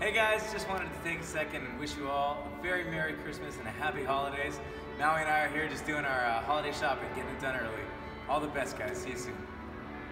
Hey guys, just wanted to take a second and wish you all a very Merry Christmas and a Happy Holidays. Maui and I are here just doing our uh, holiday shopping, getting it done early. All the best, guys. See you soon.